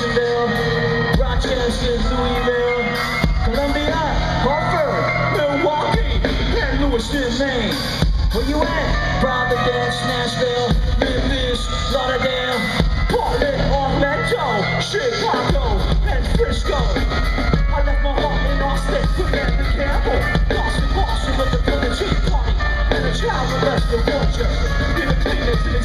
Jacksonville, Rochester, Louisville, Columbia, Hartford, Milwaukee, and Lewiston, Maine. Where you at? Providence, Nashville, Memphis, Lauderdale, Portland, Orlando, Chicago, and Frisco. I left my heart in Austin with Andy Campbell. Boston, Boston, with the Brother Tea Party, and a child molester watcher. in a clean it